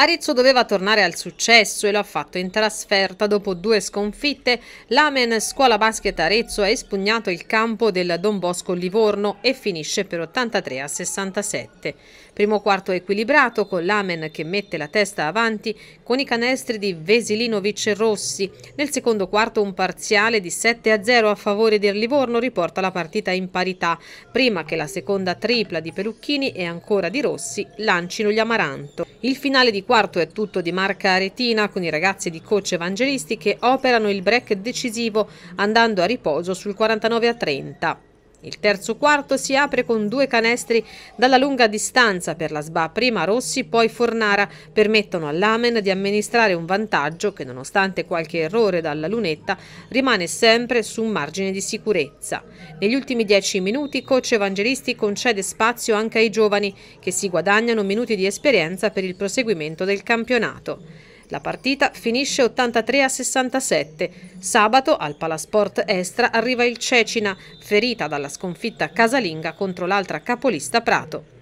Arezzo doveva tornare al successo e lo ha fatto in trasferta. Dopo due sconfitte, l'Amen Scuola Basket Arezzo ha espugnato il campo del Don Bosco Livorno e finisce per 83 a 67. Primo quarto equilibrato con l'Amen che mette la testa avanti con i canestri di Vesilinovic e Rossi. Nel secondo quarto un parziale di 7 a 0 a favore del Livorno riporta la partita in parità, prima che la seconda tripla di Pelucchini e ancora di Rossi lancino gli Amaranto. Il finale di quarto è tutto di marca aretina con i ragazzi di coach evangelisti che operano il break decisivo andando a riposo sul 49 a 30. Il terzo quarto si apre con due canestri dalla lunga distanza per la SBA, prima Rossi, poi Fornara, permettono all'Amen di amministrare un vantaggio che nonostante qualche errore dalla lunetta rimane sempre su un margine di sicurezza. Negli ultimi dieci minuti coach Evangelisti concede spazio anche ai giovani che si guadagnano minuti di esperienza per il proseguimento del campionato. La partita finisce 83 a 67. Sabato al Palasport Estra arriva il Cecina, ferita dalla sconfitta casalinga contro l'altra capolista Prato.